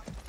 fuck.